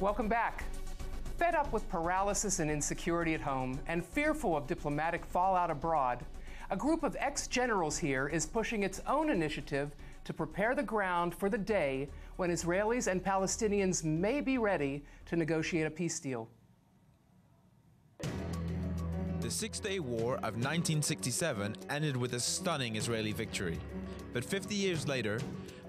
Welcome back. Fed up with paralysis and insecurity at home and fearful of diplomatic fallout abroad, a group of ex generals here is pushing its own initiative to prepare the ground for the day when Israelis and Palestinians may be ready to negotiate a peace deal. The Six Day War of 1967 ended with a stunning Israeli victory. But 50 years later,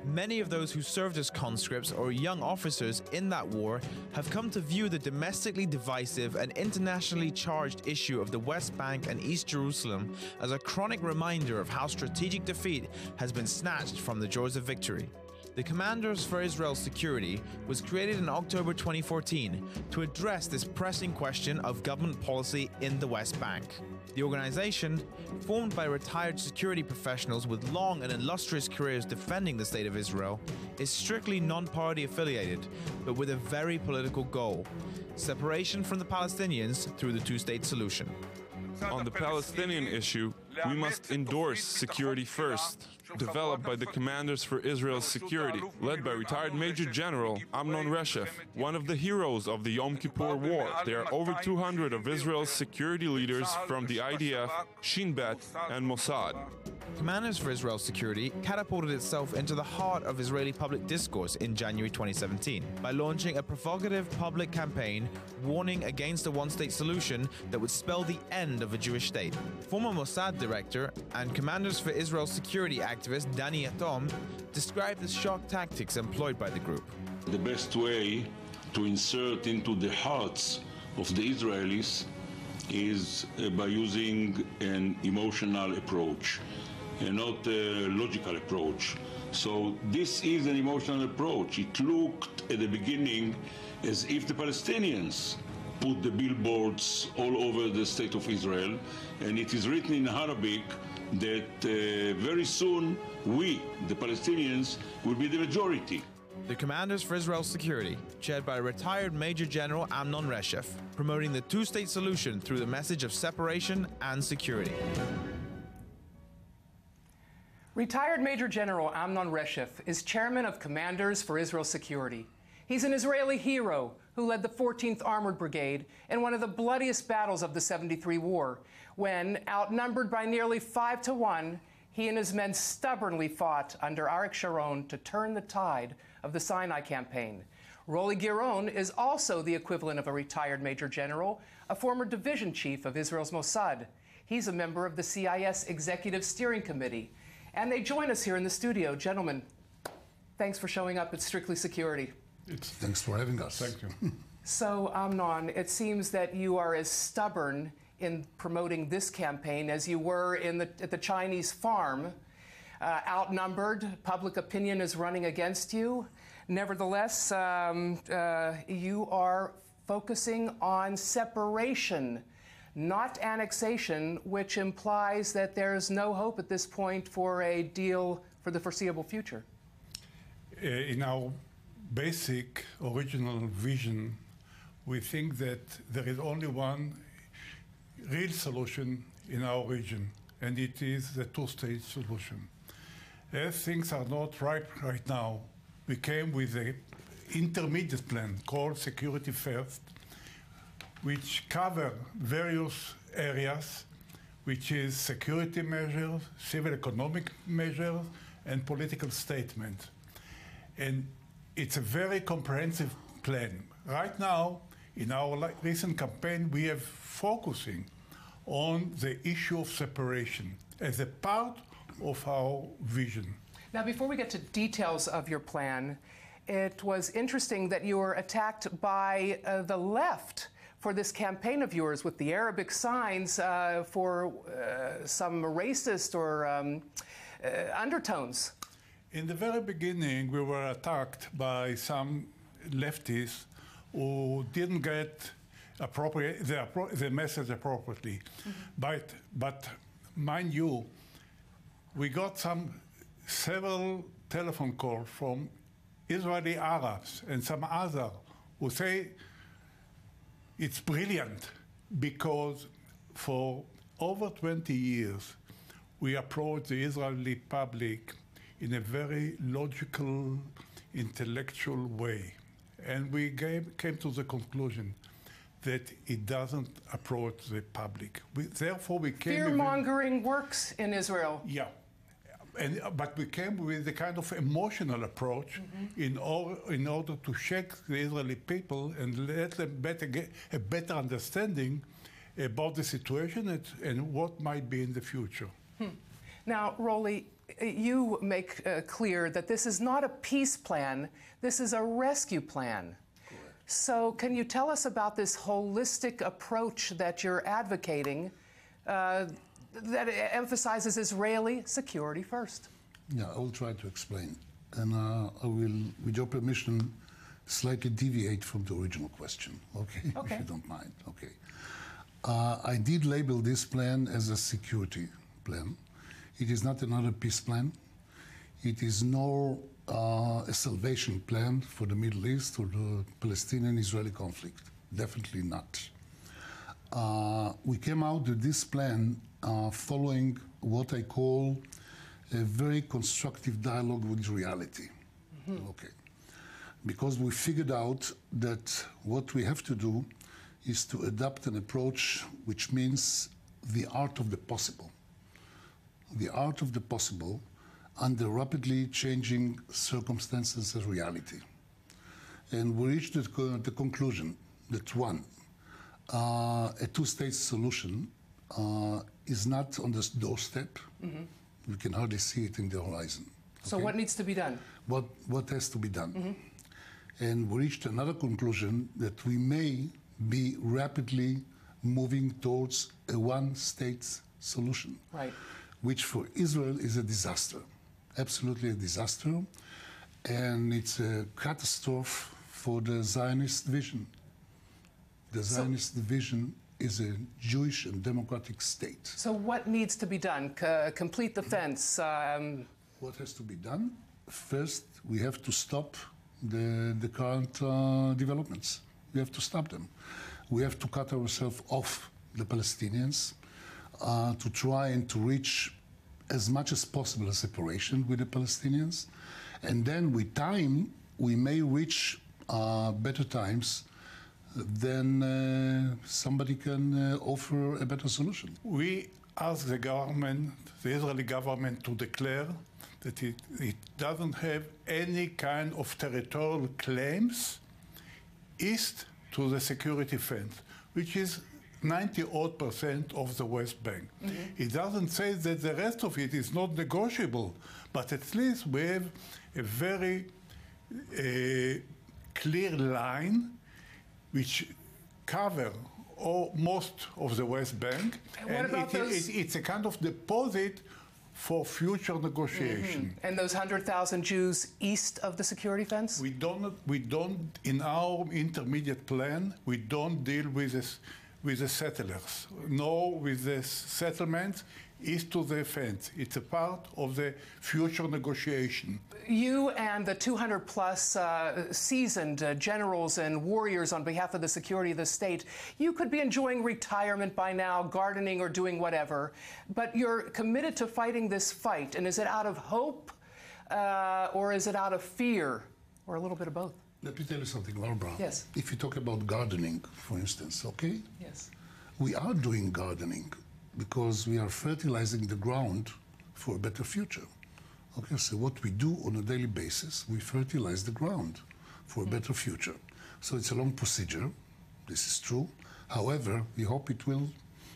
many of those who served as conscripts or young officers in that war have come to view the domestically divisive and internationally charged issue of the West Bank and East Jerusalem as a chronic reminder of how strategic defeat has been snatched from the jaws of victory. The Commanders for Israel's Security was created in October 2014 to address this pressing question of government policy in the West Bank. The organization, formed by retired security professionals with long and illustrious careers defending the State of Israel, is strictly non party affiliated, but with a very political goal separation from the Palestinians through the two state solution. On the Palestinian issue, we must endorse security first, developed by the Commanders for Israel's Security, led by retired Major General Amnon Reshef, one of the heroes of the Yom Kippur War. There are over 200 of Israel's security leaders from the IDF, Shin Bet, and Mossad. Commanders for Israel's Security catapulted itself into the heart of Israeli public discourse in January 2017 by launching a provocative public campaign warning against a one state solution that would spell the end of a Jewish state. Former Mossad director and Commanders for Israel's Security activist Dani Yatom described the shock tactics employed by the group. The best way to insert into the hearts of the Israelis is uh, by using an emotional approach and not a logical approach. So this is an emotional approach. It looked at the beginning as if the Palestinians put the billboards all over the state of Israel, and it is written in Arabic that uh, very soon we, the Palestinians, will be the majority. The Commanders for Israel's Security, chaired by retired Major General Amnon Reshef, promoting the two state solution through the message of separation and security. Retired Major General Amnon Reshef is chairman of Commanders for Israel Security. He's an Israeli hero who led the 14th Armored Brigade in one of the bloodiest battles of the 73 war, when, outnumbered by nearly five to one, he and his men stubbornly fought under Arik Sharon to turn the tide of the Sinai campaign. Rolly Gueron is also the equivalent of a retired major general, a former division chief of Israel's Mossad. He's a member of the CIS Executive Steering Committee. And they join us here in the studio. Gentlemen, thanks for showing up at Strictly Security. It's, Thanks for having us. Thank you. So, Amnon, it seems that you are as stubborn in promoting this campaign as you were in the, at the Chinese farm. Uh, outnumbered, public opinion is running against you. Nevertheless, um, uh, you are focusing on separation, not annexation, which implies that there's no hope at this point for a deal for the foreseeable future. Uh, in our basic original vision, we think that there is only one real solution in our region, and it is the two-state solution. As things are not right right now, we came with an intermediate plan called Security First, which cover various areas, which is security measures, civil economic measures, and political statements. And it's a very comprehensive plan. Right now, in our recent campaign, we are focusing on the issue of separation as a part of our vision. Now, before we get to details of your plan, it was interesting that you were attacked by uh, the left for this campaign of yours with the Arabic signs uh, for uh, some racist or um, uh, undertones. In the very beginning, we were attacked by some leftists who didn't get appropriate the, the message appropriately. Mm-hmm. But but mind you, we got some several telephone calls from Israeli Arabs and some other who say it's brilliant because for over 20 years we approach the Israeli public in a very logical, intellectual way. And we gave, came to the conclusion that it doesn't approach the public. We, therefore, we came. Fear mongering works in Israel. Yeah. And, but we came with a kind of emotional approach in, or, in order to shake the Israeli people and let them better get a better understanding about the situation and, and what might be in the future. Now, Rolly, you make uh, clear that this is not a peace plan, this is a rescue plan. So, can you tell us about this holistic approach that you're advocating? Uh, that emphasizes Israeli security first? Yeah, I will try to explain. And uh, I will, with your permission, slightly deviate from the original question, okay? Okay. If you don't mind, okay. Uh, I did label this plan as a security plan. It is not another peace plan. It is nor uh, a salvation plan for the Middle East or the Palestinian-Israeli conflict. Definitely not. Uh, we came out with this plan uh, following what I call a very constructive dialogue with reality. Okay. Because we figured out that what we have to do is to adopt an approach which means the art of the possible. The art of the possible under rapidly changing circumstances and reality. And we reached the, the conclusion that one, uh, a two-state solution uh, is not on the doorstep. We can hardly see it in the horizon. So, okay? what needs to be done? what, what has to be done. And we reached another conclusion that we may be rapidly moving towards a one state solution, Right. which for Israel is a disaster, absolutely a disaster. And it's a catastrophe for the Zionist vision. The Zionist vision is a Jewish and democratic state. So, what needs to be done? C- complete the fence. Um, What has to be done? First, we have to stop the, the current uh, developments. We have to stop them. We have to cut ourselves off the Palestinians uh, to try and to reach as much as possible a separation with the Palestinians. And then with time, we may reach uh, better times then uh, somebody can uh, offer a better solution. We ask the government, the Israeli government, to declare that it, it doesn't have any kind of territorial claims east to the security fence, which is 90 odd percent of the West Bank. It doesn't say that the rest of it is not negotiable, but at least we have a very uh, clear line which cover all, most of the West Bank. And what about it- those- it- it's a kind of deposit for future negotiation. Mm-hmm. and those 100,000 Jews east of the security fence? We don't, we don't, in our intermediate plan, we don't deal with this, with the settlers, nor with the settlements east to the fence. It's a part of the future negotiation. You and the 200 plus uh, seasoned uh, generals and warriors on behalf of the security of the state, you could be enjoying retirement by now, gardening or doing whatever, but you're committed to fighting this fight. And is it out of hope uh, or is it out of fear or a little bit of both? Let me tell you something, Laura Brown. Yes. If you talk about gardening, for instance, okay? Yes. We are doing gardening because we are fertilizing the ground for a better future. Okay, so what we do on a daily basis, we fertilize the ground for a better future. So it's a long procedure. This is true. However, we hope it will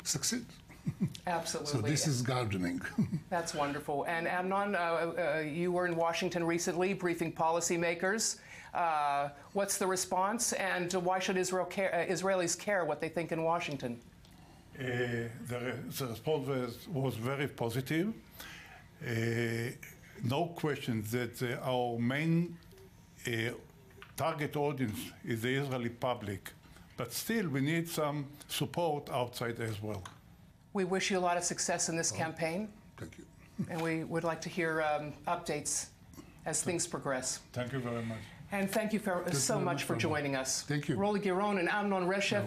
succeed. Absolutely. So this is gardening. That's wonderful. And Amnon, uh, uh, you were in Washington recently briefing policymakers. Uh, what's the response, and why should Israel care, uh, Israelis care what they think in Washington? Uh, the, re- the response was, was very positive. Uh, no question that our main uh, target audience is the Israeli public, but still we need some support outside as well. We wish you a lot of success in this campaign, Thank you. and we would like to hear um, updates as things progress. Thank you very much. And thank you for, so much much, for joining us. Thank you. Rolly Gueron and Amnon Reshef.